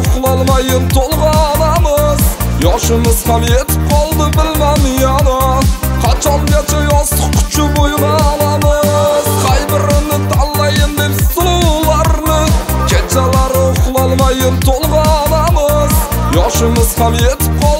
uxlolmayin to'lg'onamiz yoshimiz ham yetib qoldi bilmam yana. Qachongacha yostiq quchib uyg'onamiz qay birini tanlayin deb suvlarni kechalari uxlolmayin to'lg'onamiz yoshimiz ham yetib qoldi